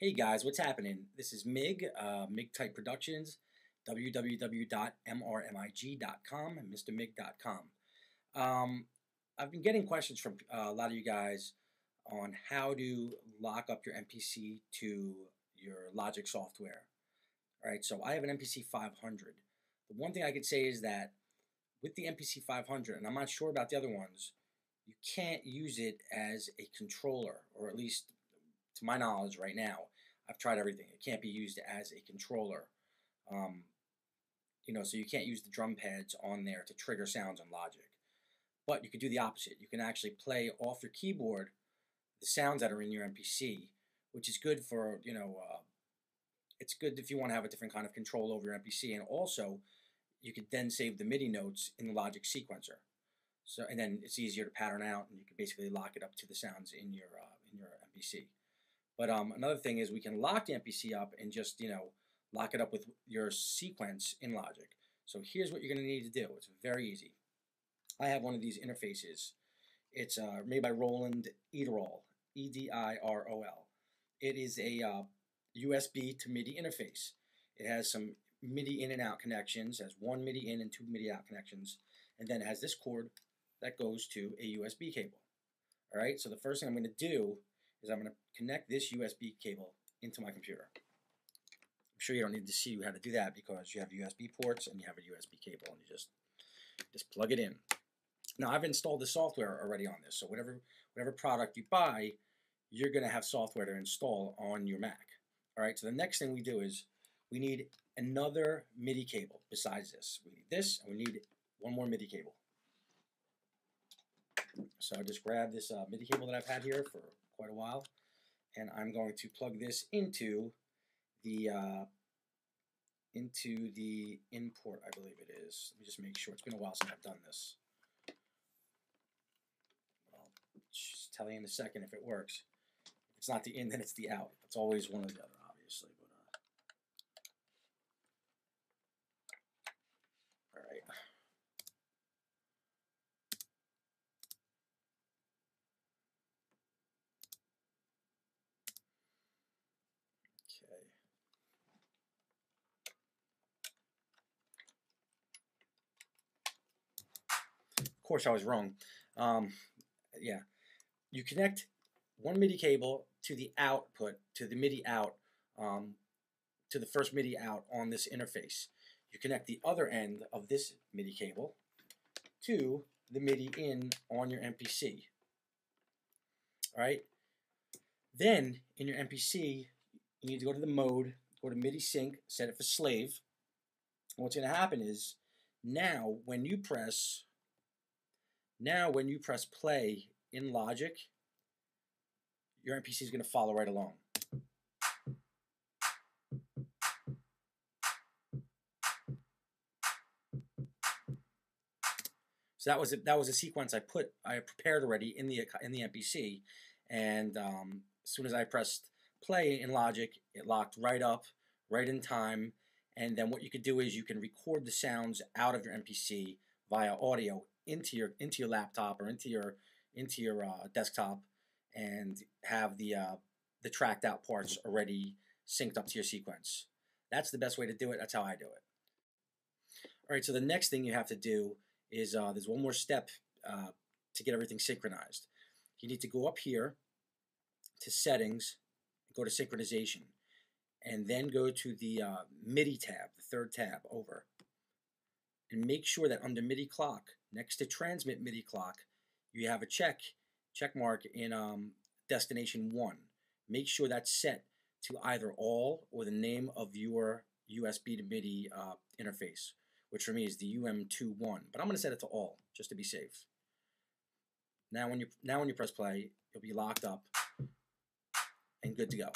Hey guys, what's happening? This is MIG, uh, Migtight Productions, www.mrmig.com and mrmig.com. Um, I've been getting questions from uh, a lot of you guys on how to lock up your MPC to your Logic software. All right, so I have an MPC 500. The one thing I could say is that with the MPC 500, and I'm not sure about the other ones, you can't use it as a controller, or at least to my knowledge right now, I've tried everything. It can't be used as a controller. Um, you know, so you can't use the drum pads on there to trigger sounds on Logic. But you could do the opposite. You can actually play off your keyboard the sounds that are in your MPC, which is good for, you know, uh, it's good if you want to have a different kind of control over your MPC. And also, you could then save the MIDI notes in the Logic sequencer. So, and then it's easier to pattern out, and you can basically lock it up to the sounds in your uh, in your MPC. But um, another thing is we can lock the MPC up and just, you know, lock it up with your sequence in Logic. So here's what you're going to need to do. It's very easy. I have one of these interfaces. It's uh, made by Roland Edirol, E-D-I-R-O-L. It is a uh, USB to MIDI interface. It has some MIDI in and out connections, has one MIDI in and two MIDI out connections, and then it has this cord that goes to a USB cable. All right, so the first thing I'm going to do is I'm going to connect this USB cable into my computer. I'm sure you don't need to see how to do that because you have USB ports and you have a USB cable and you just just plug it in. Now I've installed the software already on this, so whatever whatever product you buy, you're going to have software to install on your Mac. All right. So the next thing we do is we need another MIDI cable besides this. We need this, and we need one more MIDI cable. So I just grab this uh, MIDI cable that I've had here for quite a while. And I'm going to plug this into the uh, into the import, I believe it is. Let me just make sure. It's been a while since I've done this. I'll just tell you in a second if it works. If it's not the in, then it's the out. It's always one or the other, obviously. But uh, all right. Okay. Of course, I was wrong. Um, yeah, you connect one MIDI cable to the output, to the MIDI out, um, to the first MIDI out on this interface. You connect the other end of this MIDI cable to the MIDI in on your MPC. All right. Then in your MPC, you need to go to the mode, go to MIDI sync, set it for slave. And what's going to happen is now when you press now when you press play in Logic, your MPC is going to follow right along. So that was a, that was a sequence I put I prepared already in the in the MPC, and um, as soon as I pressed play in Logic, it locked right up, right in time. And then what you could do is you can record the sounds out of your MPC via audio into your into your laptop or into your into your uh, desktop, and have the uh, the tracked out parts already synced up to your sequence. That's the best way to do it. That's how I do it. All right. So the next thing you have to do is uh, there's one more step uh, to get everything synchronized. You need to go up here to settings go to synchronization, and then go to the uh, MIDI tab, the third tab over, and make sure that under MIDI clock, next to transmit MIDI clock, you have a check, check mark in um, destination one. Make sure that's set to either all or the name of your USB to MIDI uh, interface, which for me is the UM21. But I'm going to set it to all just to be safe. Now when you now when you press play, you'll be locked up and good to go.